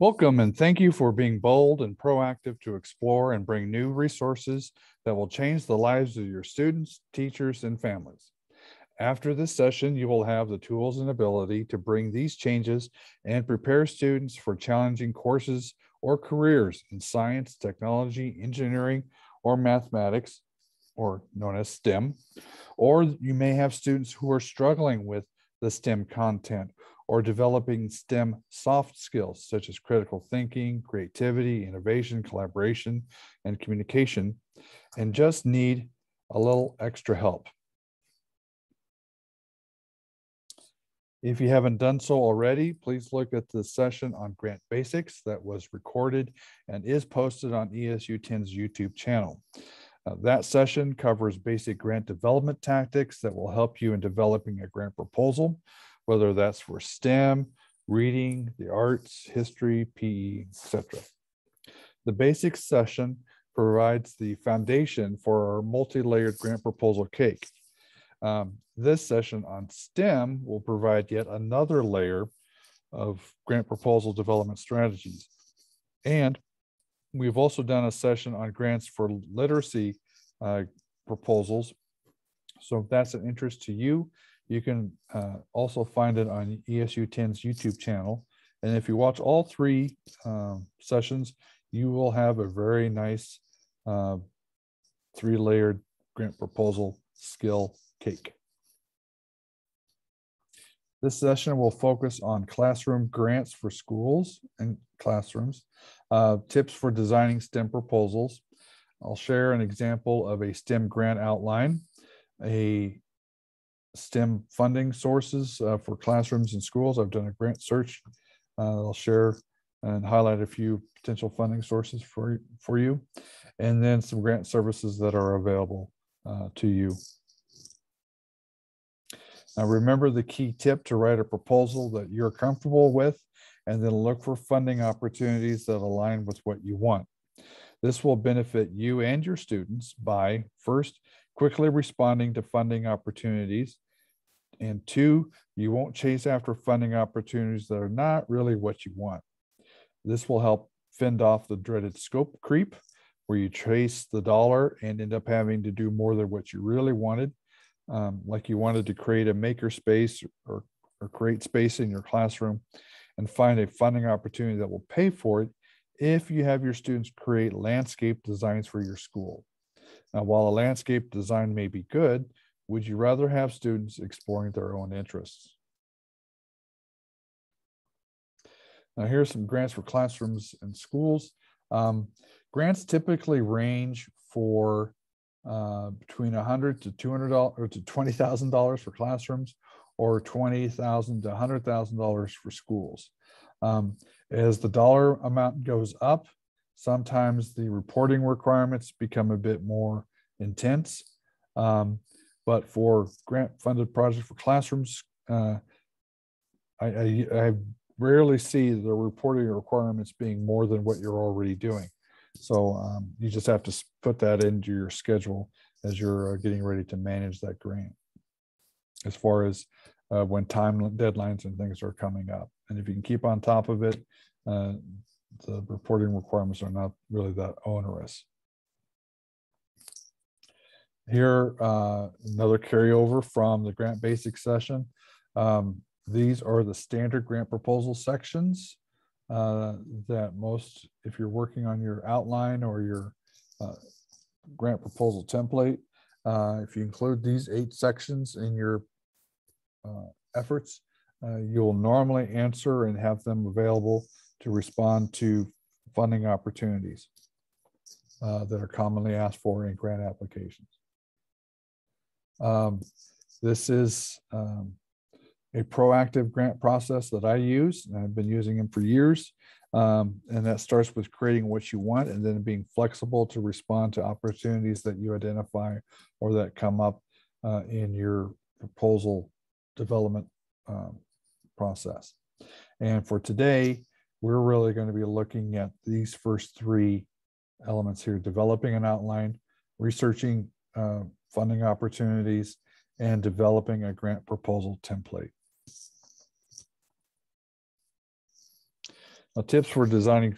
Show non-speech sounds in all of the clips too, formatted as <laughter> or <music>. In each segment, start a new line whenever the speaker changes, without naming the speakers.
Welcome and thank you for being bold and proactive to explore and bring new resources that will change the lives of your students, teachers, and families. After this session, you will have the tools and ability to bring these changes and prepare students for challenging courses or careers in science, technology, engineering, or mathematics, or known as STEM. Or you may have students who are struggling with the STEM content or developing STEM soft skills such as critical thinking, creativity, innovation, collaboration, and communication, and just need a little extra help. If you haven't done so already, please look at the session on grant basics that was recorded and is posted on ESU 10's YouTube channel. Uh, that session covers basic grant development tactics that will help you in developing a grant proposal whether that's for STEM, reading, the arts, history, PE, etc. The basic session provides the foundation for our multi-layered grant proposal cake. Um, this session on STEM will provide yet another layer of grant proposal development strategies. And we've also done a session on grants for literacy uh, proposals. So if that's an interest to you, you can uh, also find it on ESU 10's YouTube channel. And if you watch all three um, sessions, you will have a very nice uh, three layered grant proposal skill cake. This session will focus on classroom grants for schools and classrooms, uh, tips for designing STEM proposals. I'll share an example of a STEM grant outline, a STEM funding sources uh, for classrooms and schools. I've done a grant search. Uh, I'll share and highlight a few potential funding sources for, for you, and then some grant services that are available uh, to you. Now remember the key tip to write a proposal that you're comfortable with, and then look for funding opportunities that align with what you want. This will benefit you and your students by first, quickly responding to funding opportunities. And two, you won't chase after funding opportunities that are not really what you want. This will help fend off the dreaded scope creep, where you chase the dollar and end up having to do more than what you really wanted. Um, like you wanted to create a maker space or, or create space in your classroom and find a funding opportunity that will pay for it if you have your students create landscape designs for your school. Now, while a landscape design may be good, would you rather have students exploring their own interests? Now, here are some grants for classrooms and schools. Um, grants typically range for uh, between 100 to 200 or to $20,000 for classrooms or 20,000 to $100,000 for schools. Um, as the dollar amount goes up, Sometimes the reporting requirements become a bit more intense. Um, but for grant funded projects for classrooms, uh, I, I, I, rarely see the reporting requirements being more than what you're already doing. So um, you just have to put that into your schedule as you're uh, getting ready to manage that grant. As far as uh, when time deadlines and things are coming up. And if you can keep on top of it, uh, the reporting requirements are not really that onerous. Here, uh, another carryover from the grant basic session. Um, these are the standard grant proposal sections uh, that most, if you're working on your outline or your uh, grant proposal template, uh, if you include these eight sections in your uh, efforts, uh, you'll normally answer and have them available to respond to funding opportunities uh, that are commonly asked for in grant applications. Um, this is um, a proactive grant process that I use, and I've been using them for years. Um, and that starts with creating what you want and then being flexible to respond to opportunities that you identify or that come up uh, in your proposal development um, process. And for today, we're really going to be looking at these first three elements here, developing an outline, researching uh, funding opportunities, and developing a grant proposal template. Now, tips for designing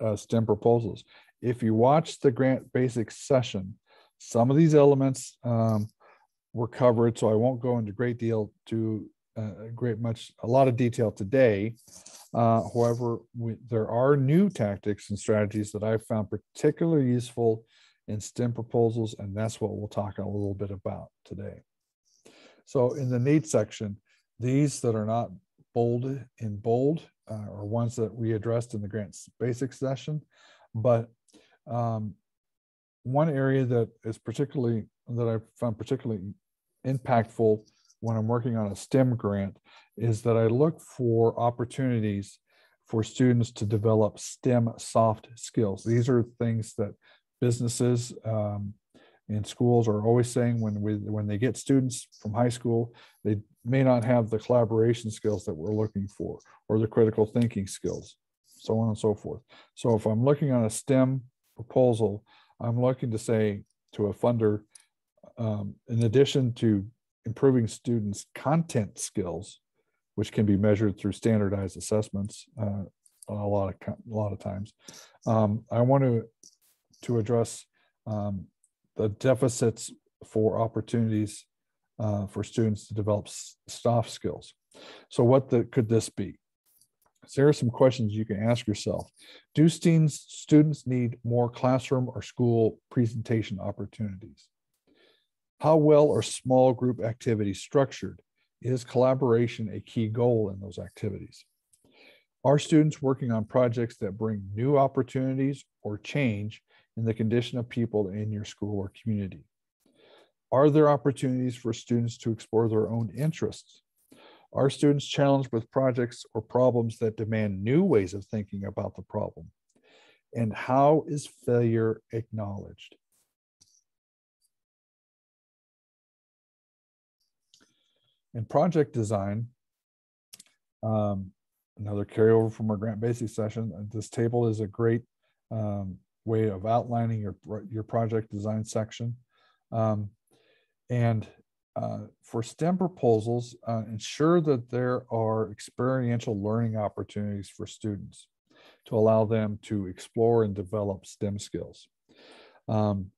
uh, STEM proposals. If you watch the grant basics session, some of these elements um, were covered, so I won't go into great deal to uh, great much a lot of detail today. Uh, however, we, there are new tactics and strategies that I've found particularly useful in STEM proposals, and that's what we'll talk a little bit about today. So in the need section, these that are not bold in bold uh, are ones that we addressed in the grants basics session, but um, one area that is particularly that I found particularly impactful when I'm working on a STEM grant is that I look for opportunities for students to develop STEM soft skills. These are things that businesses um, and schools are always saying when we when they get students from high school, they may not have the collaboration skills that we're looking for or the critical thinking skills, so on and so forth. So if I'm looking on a STEM proposal, I'm looking to say to a funder, um, in addition to improving students' content skills, which can be measured through standardized assessments uh, a lot of a lot of times. Um, I want to to address um, the deficits for opportunities uh, for students to develop soft skills. So, what the, could this be? So there are some questions you can ask yourself. Do students need more classroom or school presentation opportunities? How well are small group activities structured? Is collaboration a key goal in those activities? Are students working on projects that bring new opportunities or change in the condition of people in your school or community? Are there opportunities for students to explore their own interests? Are students challenged with projects or problems that demand new ways of thinking about the problem? And how is failure acknowledged? In project design, um, another carryover from our grant basic session, uh, this table is a great um, way of outlining your, your project design section. Um, and uh, for STEM proposals, uh, ensure that there are experiential learning opportunities for students to allow them to explore and develop STEM skills. Um,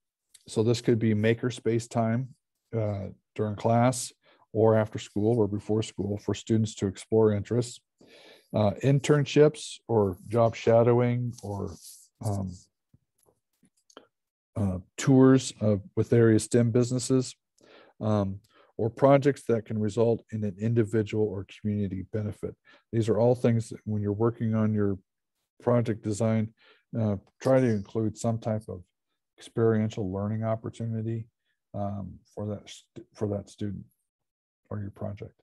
so this could be makerspace time uh, during class or after school or before school for students to explore interests. Uh, internships or job shadowing or um, uh, tours with various STEM businesses, um, or projects that can result in an individual or community benefit. These are all things that when you're working on your project design, uh, try to include some type of experiential learning opportunity um, for that for that student or your project.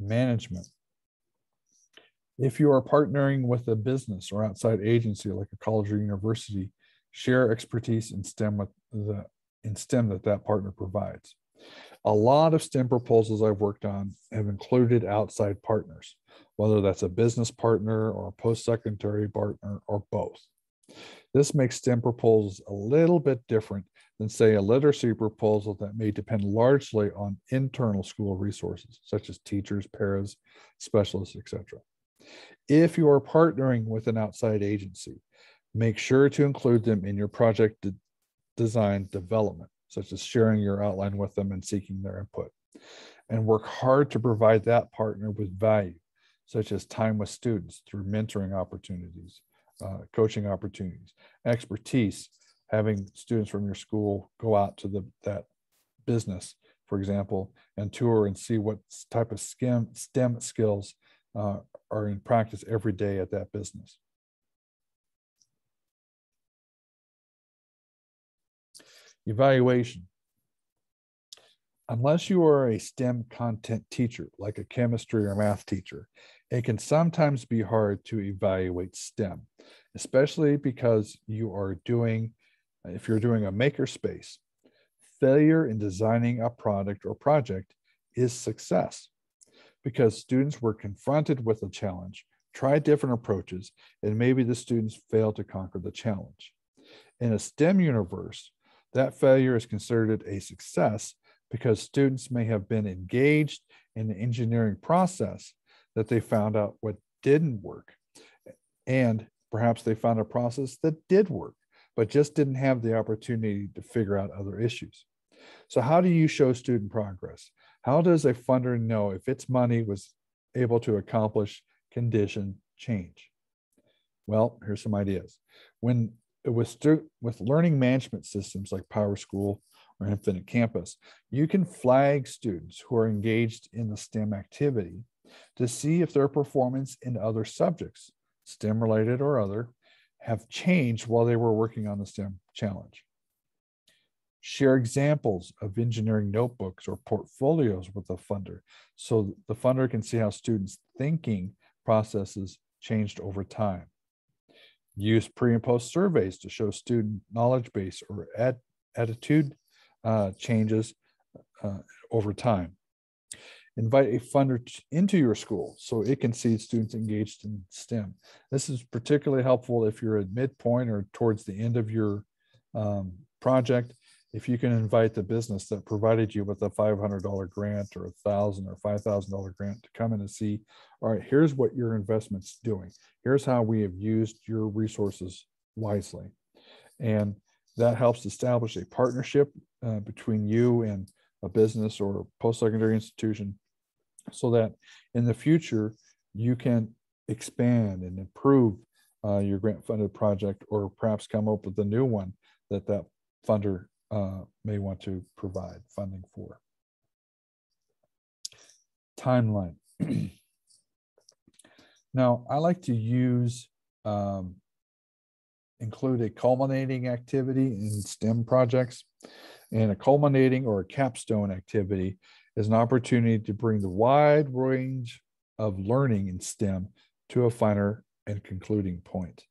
Management. If you are partnering with a business or outside agency like a college or university, share expertise in STEM with the in STEM that that partner provides. A lot of STEM proposals I've worked on have included outside partners, whether that's a business partner or a post-secondary partner or both. This makes STEM proposals a little bit different than, say, a literacy proposal that may depend largely on internal school resources, such as teachers, paras, specialists, etc. If you are partnering with an outside agency, make sure to include them in your project de design development, such as sharing your outline with them and seeking their input. And work hard to provide that partner with value, such as time with students through mentoring opportunities, uh, coaching opportunities, expertise, having students from your school go out to the that business, for example, and tour and see what type of STEM, STEM skills uh, are in practice every day at that business. Evaluation. Unless you are a STEM content teacher, like a chemistry or math teacher, it can sometimes be hard to evaluate STEM, especially because you are doing, if you're doing a makerspace, failure in designing a product or project is success because students were confronted with a challenge, tried different approaches, and maybe the students failed to conquer the challenge. In a STEM universe, that failure is considered a success because students may have been engaged in the engineering process that they found out what didn't work. And perhaps they found a process that did work, but just didn't have the opportunity to figure out other issues. So, how do you show student progress? How does a funder know if its money was able to accomplish condition change? Well, here's some ideas. When with, with learning management systems like PowerSchool or Infinite Campus, you can flag students who are engaged in the STEM activity to see if their performance in other subjects, STEM related or other, have changed while they were working on the STEM challenge. Share examples of engineering notebooks or portfolios with the funder so the funder can see how students' thinking processes changed over time. Use pre and post surveys to show student knowledge base or attitude uh, changes uh, over time. Invite a funder into your school so it can see students engaged in STEM. This is particularly helpful if you're at midpoint or towards the end of your um, project. If you can invite the business that provided you with a $500 grant or a thousand or $5,000 grant to come in and see, all right, here's what your investment's doing. Here's how we have used your resources wisely. And that helps establish a partnership uh, between you and a business or post-secondary institution so that in the future you can expand and improve uh, your grant funded project or perhaps come up with a new one that that funder uh, may want to provide funding for. Timeline. <clears throat> now, I like to use um, include a culminating activity in STEM projects. And a culminating or a capstone activity is an opportunity to bring the wide range of learning in STEM to a finer and concluding point.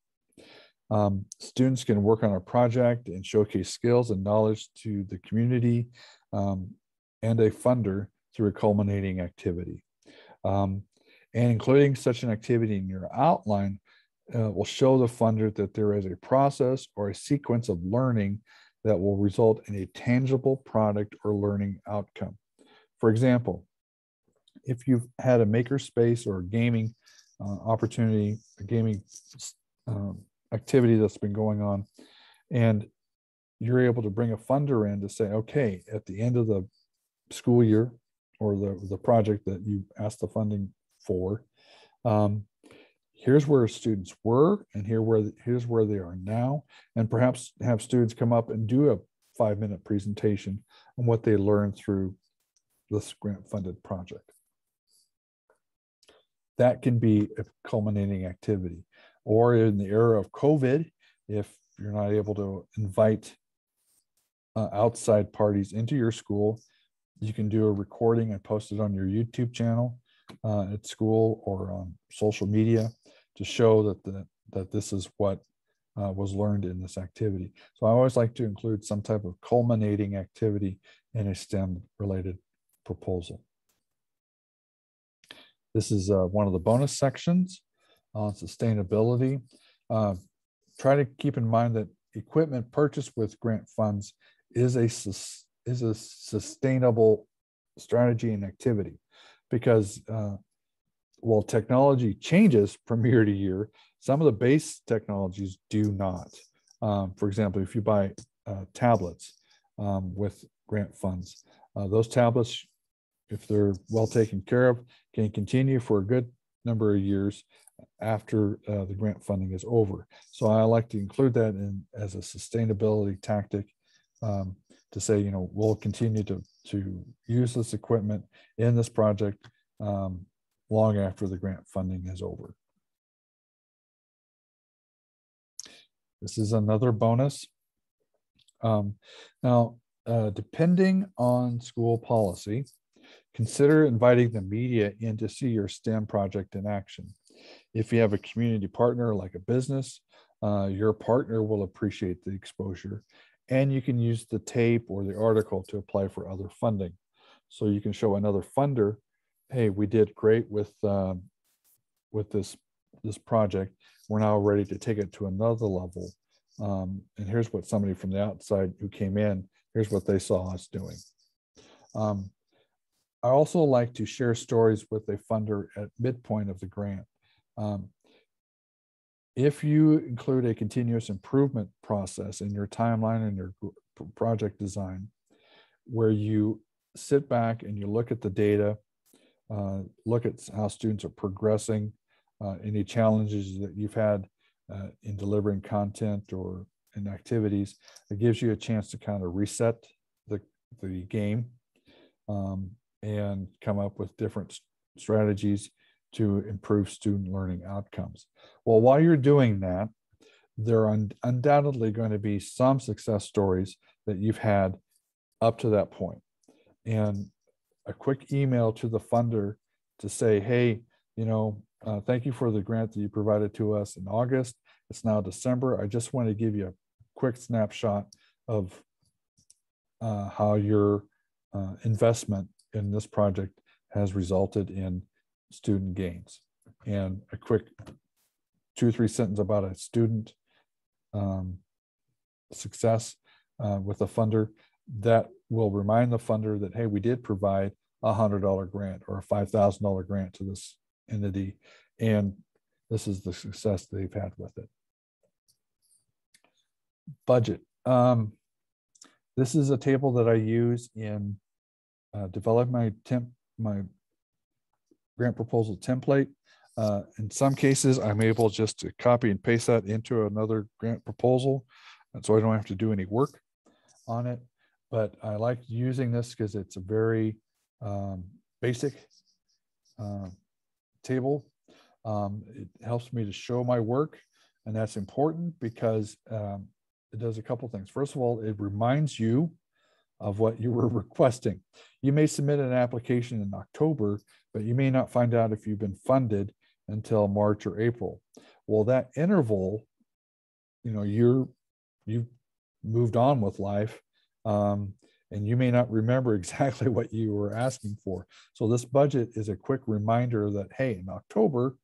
Um, students can work on a project and showcase skills and knowledge to the community um, and a funder through a culminating activity. Um, and including such an activity in your outline uh, will show the funder that there is a process or a sequence of learning that will result in a tangible product or learning outcome. For example, if you've had a makerspace or a gaming uh, opportunity, a gaming um, activity that's been going on, and you're able to bring a funder in to say, okay, at the end of the school year or the, the project that you asked the funding for, um, here's where students were and here where here's where they are now. And perhaps have students come up and do a five minute presentation on what they learned through this grant funded project. That can be a culminating activity. Or in the era of covid if you're not able to invite uh, outside parties into your school you can do a recording and post it on your youtube channel uh, at school or on social media to show that the, that this is what uh, was learned in this activity. So I always like to include some type of culminating activity in a STEM related proposal. This is uh, one of the bonus sections on sustainability. Uh, try to keep in mind that equipment purchased with grant funds is a, is a sustainable strategy and activity because uh, while technology changes <laughs> from year to year, some of the base technologies do not. Um, for example, if you buy uh, tablets um, with grant funds, uh, those tablets, if they're well taken care of, can continue for a good number of years after uh, the grant funding is over. So I like to include that in as a sustainability tactic um, to say, you know, we'll continue to, to use this equipment in this project um, long after the grant funding is over. This is another bonus. Um, now, uh, depending on school policy, consider inviting the media in to see your STEM project in action. If you have a community partner like a business, uh, your partner will appreciate the exposure and you can use the tape or the article to apply for other funding. So you can show another funder, hey, we did great with um, with this this project. We're now ready to take it to another level. Um, and here's what somebody from the outside who came in, here's what they saw us doing. Um, I also like to share stories with a funder at midpoint of the grant. Um, if you include a continuous improvement process in your timeline and your project design, where you sit back and you look at the data, uh, look at how students are progressing, uh, any challenges that you've had uh, in delivering content or in activities, it gives you a chance to kind of reset the, the game um, and come up with different strategies to improve student learning outcomes. Well, while you're doing that, there are undoubtedly going to be some success stories that you've had up to that point. And a quick email to the funder to say, hey, you know, uh, thank you for the grant that you provided to us in August. It's now December. I just want to give you a quick snapshot of uh, how your uh, investment in this project has resulted in student gains. And a quick two or three sentence about a student um, success uh, with a funder that will remind the funder that, hey, we did provide a $100 grant or a $5,000 grant to this entity. And this is the success they've had with it. Budget. Um, this is a table that I use in uh, my temp, my grant proposal template. Uh, in some cases, I'm able just to copy and paste that into another grant proposal. And so I don't have to do any work on it. But I like using this because it's a very um, basic uh, table. Um, it helps me to show my work. And that's important because um, it does a couple things. First of all, it reminds you of what you were <laughs> requesting. You may submit an application in October, but you may not find out if you've been funded until March or April. Well, that interval, you know, you're you've moved on with life, um, and you may not remember <laughs> exactly what you were asking for. So this budget is a quick reminder that hey, in October,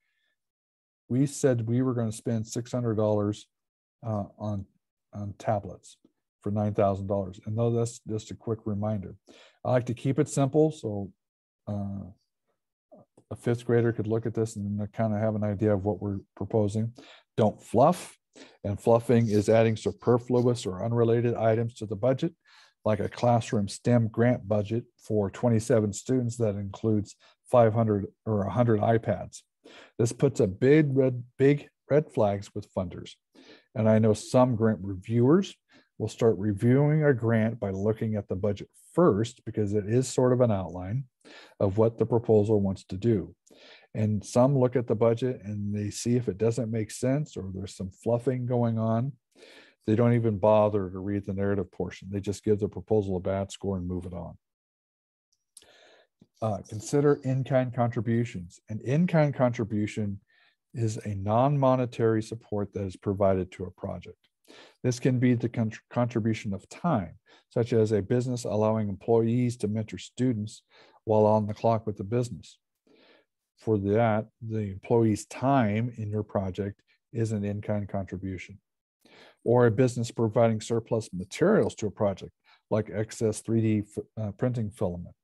we said we were going to spend six hundred dollars uh, on on tablets for $9,000. And though that's just a quick reminder. I like to keep it simple. So uh, a fifth grader could look at this and kind of have an idea of what we're proposing. Don't fluff. And fluffing is adding superfluous or unrelated items to the budget, like a classroom STEM grant budget for 27 students that includes 500 or 100 iPads. This puts a big red, big red flags with funders. And I know some grant reviewers We'll start reviewing a grant by looking at the budget first because it is sort of an outline of what the proposal wants to do. And some look at the budget and they see if it doesn't make sense or there's some fluffing going on. They don't even bother to read the narrative portion. They just give the proposal a bad score and move it on. Uh, consider in-kind contributions. An in-kind contribution is a non-monetary support that is provided to a project. This can be the contribution of time, such as a business allowing employees to mentor students while on the clock with the business. For that, the employee's time in your project is an in-kind contribution. Or a business providing surplus materials to a project, like excess 3D uh, printing filament.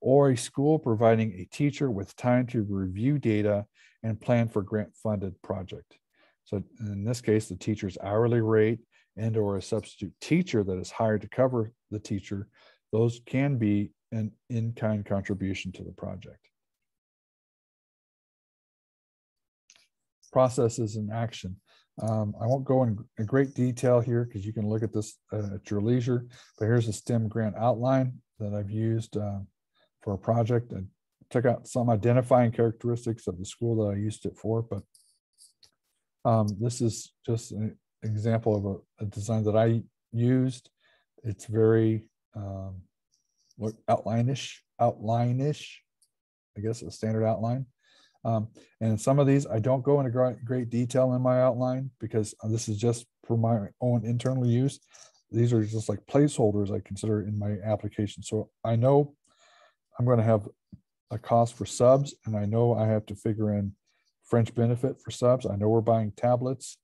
Or a school providing a teacher with time to review data and plan for grant-funded project. So in this case, the teacher's hourly rate and or a substitute teacher that is hired to cover the teacher, those can be an in-kind contribution to the project. Processes in action. Um, I won't go in, great detail here because you can look at this uh, at your leisure, but here's a STEM grant outline that I've used uh, for a project. I took out some identifying characteristics of the school that I used it for, but um, this is just an example of a, a, design that I used. It's very um, outline-ish, outline-ish, I guess a standard outline. Um, and some of these, I don't go into great, great detail in my outline because this is just for my own internal use. These are just like placeholders I consider in my application. So I know I'm going to have a cost for subs, and I know I have to figure in fringe benefit for subs. I know we're buying tablets,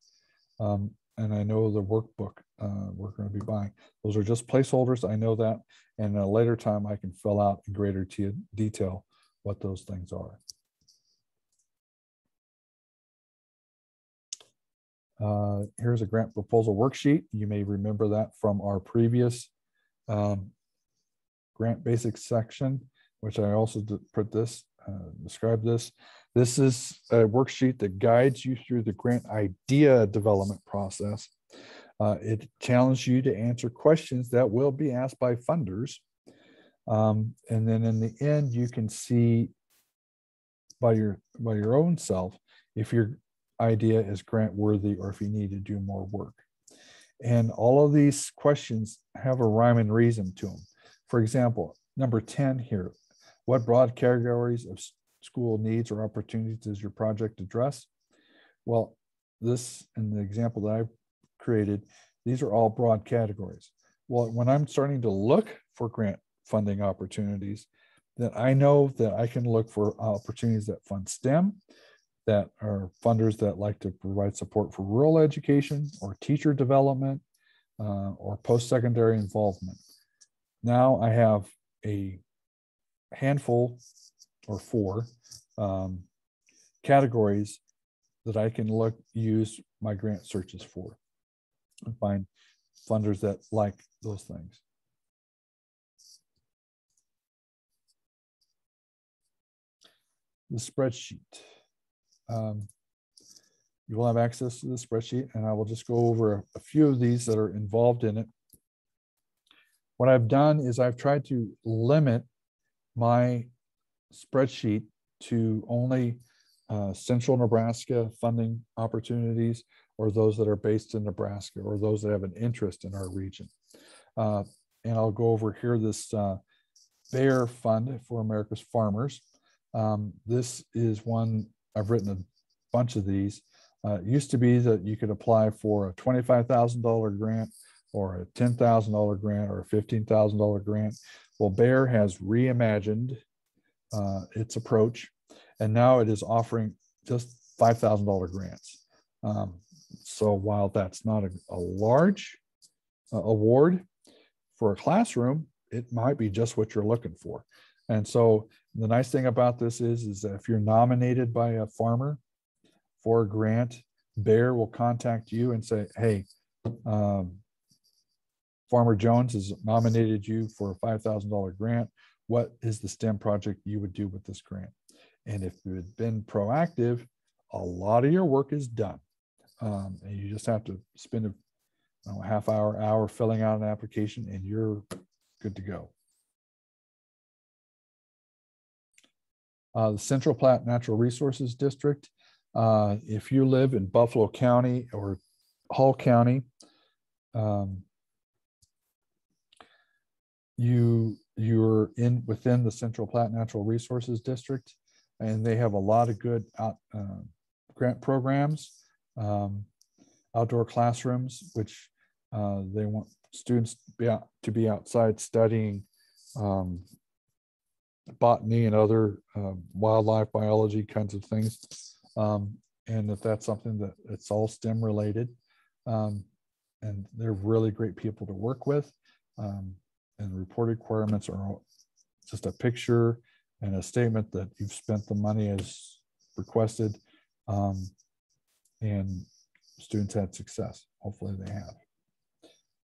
um, and I know the workbook uh, we're going to be buying. Those are just placeholders. I know that, and at a later time I can fill out in greater detail what those things are. Uh, here's a grant proposal worksheet. You may remember that from our previous um, grant basics section, which I also put this, uh, describe this. This is a worksheet that guides you through the grant idea development process. Uh, it challenges you to answer questions that will be asked by funders. Um, and then in the end, you can see by your by your own self if you're idea is grant worthy or if you need to do more work. And all of these questions have a rhyme and reason to them. For example, number 10 here, what broad categories of school needs or opportunities does your project address? Well, this and the example that I've created, these are all broad categories. Well, when I'm starting to look for grant funding opportunities, then I know that I can look for opportunities that fund STEM, that are funders that like to provide support for rural education or teacher development uh, or post-secondary involvement. Now I have a handful or four um, categories that I can look use my grant searches for and find funders that like those things. The spreadsheet um, you will have access to the spreadsheet and I will just go over a few of these that are involved in it. What I've done is I've tried to limit my spreadsheet to only uh, central Nebraska funding opportunities or those that are based in Nebraska or those that have an interest in our region. Uh, and I'll go over here this uh, Bayer Fund for America's Farmers. Um, this is one I've written a bunch of these. Uh, it used to be that you could apply for a $25,000 grant or a $10,000 grant or a $15,000 grant. Well, Bayer has reimagined uh, its approach, and now it is offering just $5,000 grants. Um, so while that's not a, a large uh, award for a classroom, it might be just what you're looking for. And so the nice thing about this is, is that if you're nominated by a farmer for a grant, Bayer will contact you and say, hey, um, Farmer Jones has nominated you for a $5,000 grant. What is the STEM project you would do with this grant? And if you had been proactive, a lot of your work is done. Um, and you just have to spend a know, half hour, hour filling out an application and you're good to go. Uh, the Central Platte Natural Resources District. Uh, if you live in Buffalo County or Hall County, um, you you're in within the Central Platte Natural Resources District, and they have a lot of good out, uh, grant programs, um, outdoor classrooms, which uh, they want students to be, out, to be outside studying um, botany and other uh, wildlife biology kinds of things. Um, and if that's something that it's all STEM related. Um, and they're really great people to work with. Um, and the report requirements are just a picture and a statement that you've spent the money as requested. Um, and students had success. Hopefully they have.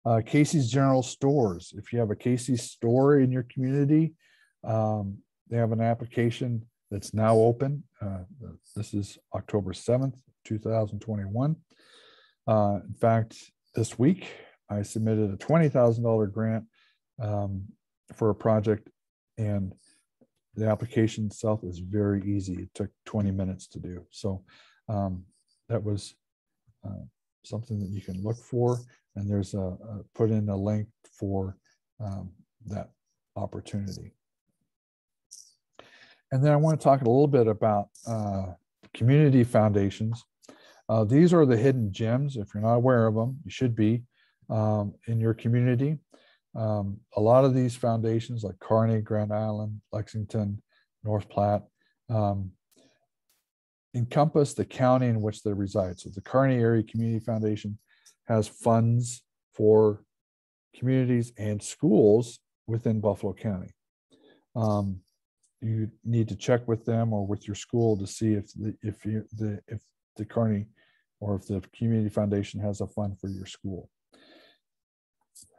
Uh, Casey's General Stores. If you have a Casey's store in your community, um, they have an application that's now open. Uh, this is October 7th, 2021. Uh, in fact, this week I submitted a $20,000 grant um, for a project and the application itself is very easy. It took 20 minutes to do. So um, that was uh, something that you can look for. And there's a, a, put in a link for um, that opportunity. And then I want to talk a little bit about uh, community foundations. Uh, these are the hidden gems. If you're not aware of them, you should be um, in your community. Um, a lot of these foundations, like Kearney, Grand Island, Lexington, North Platte, um, encompass the county in which they reside. So the Kearney Area Community Foundation has funds for communities and schools within Buffalo County. Um, you need to check with them or with your school to see if the, if you the if the Kearney or if the community foundation has a fund for your school.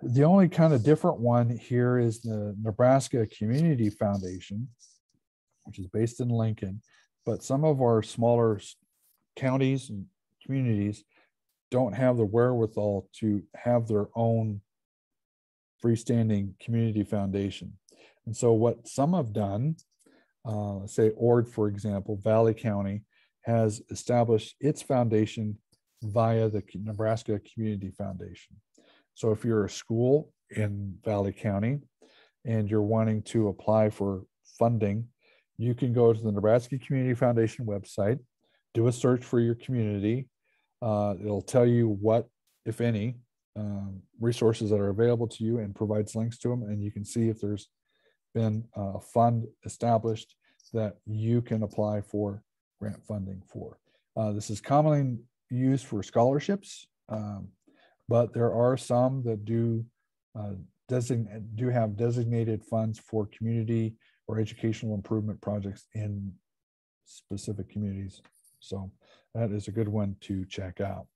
The only kind of different one here is the Nebraska Community Foundation, which is based in Lincoln, but some of our smaller counties and communities don't have the wherewithal to have their own freestanding community foundation. And so what some have done, uh, say Ord, for example, Valley County has established its foundation via the Nebraska Community Foundation. So if you're a school in Valley County and you're wanting to apply for funding, you can go to the Nebraska Community Foundation website, do a search for your community. Uh, it'll tell you what, if any, um, resources that are available to you and provides links to them. And you can see if there's been a fund established that you can apply for grant funding for. Uh, this is commonly used for scholarships, um, but there are some that do uh, do have designated funds for community or educational improvement projects in specific communities. So that is a good one to check out.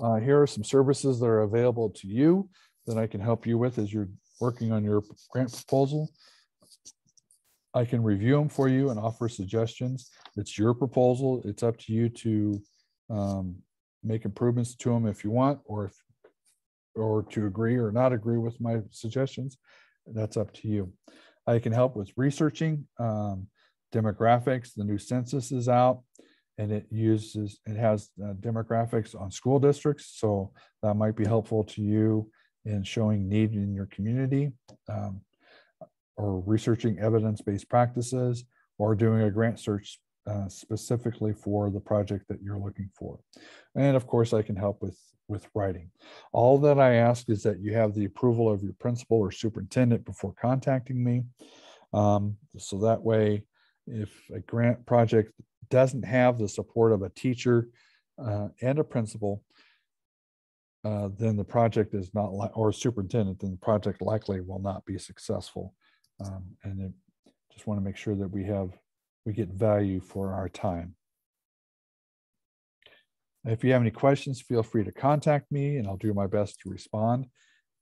Uh, here are some services that are available to you that I can help you with as you're working on your grant proposal. I can review them for you and offer suggestions. It's your proposal. It's up to you to um, make improvements to them if you want, or if, or to agree or not agree with my suggestions. That's up to you. I can help with researching um, demographics. The new census is out and it uses, it has uh, demographics on school districts. So that might be helpful to you in showing need in your community um, or researching evidence-based practices or doing a grant search uh, specifically for the project that you're looking for. And of course, I can help with, with writing. All that I ask is that you have the approval of your principal or superintendent before contacting me. Um, so that way, if a grant project doesn't have the support of a teacher uh, and a principal, uh, then the project is not or superintendent, then the project likely will not be successful. Um, and just want to make sure that we have, we get value for our time. If you have any questions, feel free to contact me and I'll do my best to respond.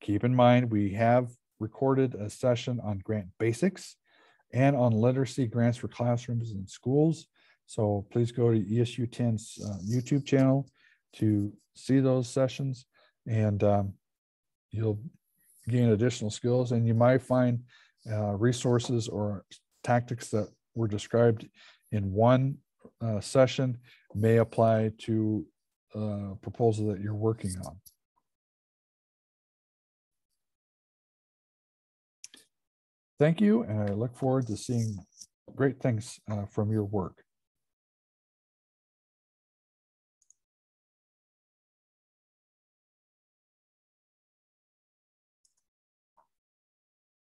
Keep in mind, we have recorded a session on grant basics and on literacy grants for classrooms and schools. So please go to ESU 10's uh, YouTube channel to see those sessions and um, you'll gain additional skills and you might find uh, resources or tactics that were described in one uh, session may apply to a uh, proposal that you're working on. Thank you, and I look forward to seeing great things uh, from your work.